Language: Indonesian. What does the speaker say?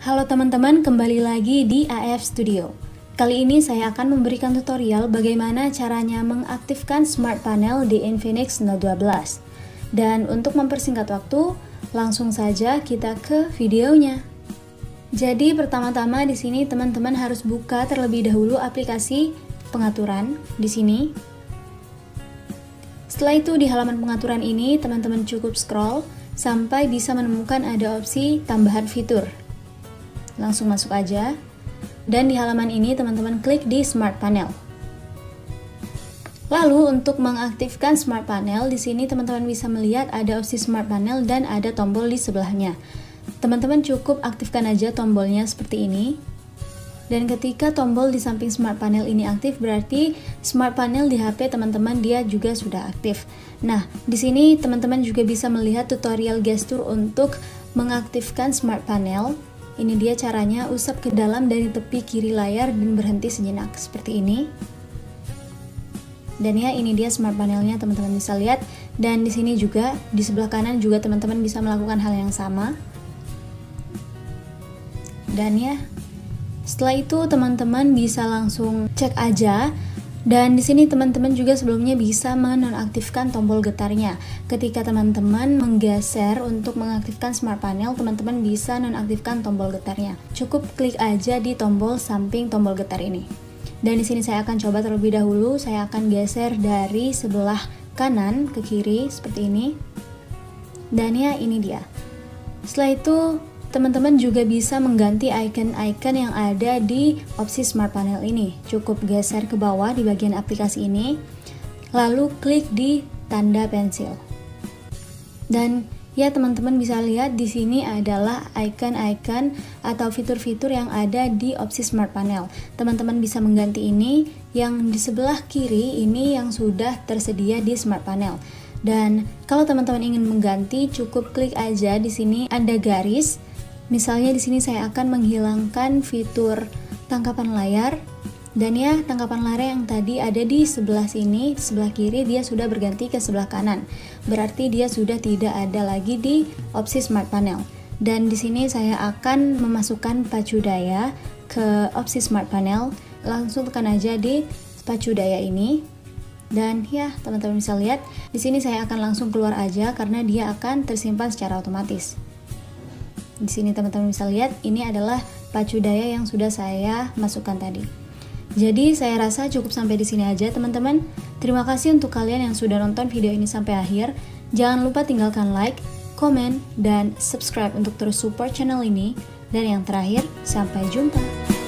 Halo teman-teman, kembali lagi di AF Studio. Kali ini saya akan memberikan tutorial bagaimana caranya mengaktifkan Smart Panel di Infinix Note 12. Dan untuk mempersingkat waktu, langsung saja kita ke videonya. Jadi pertama-tama di sini teman-teman harus buka terlebih dahulu aplikasi pengaturan di sini. Setelah itu di halaman pengaturan ini teman-teman cukup scroll sampai bisa menemukan ada opsi tambahan fitur langsung masuk aja. Dan di halaman ini teman-teman klik di Smart Panel. Lalu untuk mengaktifkan Smart Panel, di sini teman-teman bisa melihat ada opsi Smart Panel dan ada tombol di sebelahnya. Teman-teman cukup aktifkan aja tombolnya seperti ini. Dan ketika tombol di samping Smart Panel ini aktif, berarti Smart Panel di HP teman-teman dia juga sudah aktif. Nah, di sini teman-teman juga bisa melihat tutorial gestur untuk mengaktifkan Smart Panel ini dia caranya usap ke dalam dari tepi kiri layar dan berhenti sejenak seperti ini. Dan ya ini dia smart panelnya teman-teman bisa lihat dan di sini juga di sebelah kanan juga teman-teman bisa melakukan hal yang sama. Dan ya setelah itu teman-teman bisa langsung cek aja dan di sini teman-teman juga sebelumnya bisa menonaktifkan tombol getarnya. Ketika teman-teman menggeser untuk mengaktifkan smart panel, teman-teman bisa nonaktifkan tombol getarnya. Cukup klik aja di tombol samping tombol getar ini. Dan di sini saya akan coba terlebih dahulu, saya akan geser dari sebelah kanan ke kiri seperti ini. Dan ya ini dia. Setelah itu Teman-teman juga bisa mengganti icon-icon yang ada di opsi Smart Panel ini. Cukup geser ke bawah di bagian aplikasi ini, lalu klik di tanda pensil. Dan ya teman-teman bisa lihat di sini adalah icon-icon atau fitur-fitur yang ada di opsi Smart Panel. Teman-teman bisa mengganti ini yang di sebelah kiri ini yang sudah tersedia di Smart Panel. Dan kalau teman-teman ingin mengganti, cukup klik aja di sini ada garis Misalnya di sini saya akan menghilangkan fitur tangkapan layar dan ya tangkapan layar yang tadi ada di sebelah sini, sebelah kiri dia sudah berganti ke sebelah kanan. Berarti dia sudah tidak ada lagi di opsi Smart Panel. Dan di sini saya akan memasukkan pacu daya ke opsi Smart Panel. Langsung tekan aja di pacu daya ini. Dan ya, teman-teman bisa lihat, di sini saya akan langsung keluar aja karena dia akan tersimpan secara otomatis. Di sini teman-teman bisa lihat ini adalah pacu daya yang sudah saya masukkan tadi. Jadi saya rasa cukup sampai di sini aja teman-teman. Terima kasih untuk kalian yang sudah nonton video ini sampai akhir. Jangan lupa tinggalkan like, komen, dan subscribe untuk terus support channel ini. Dan yang terakhir, sampai jumpa.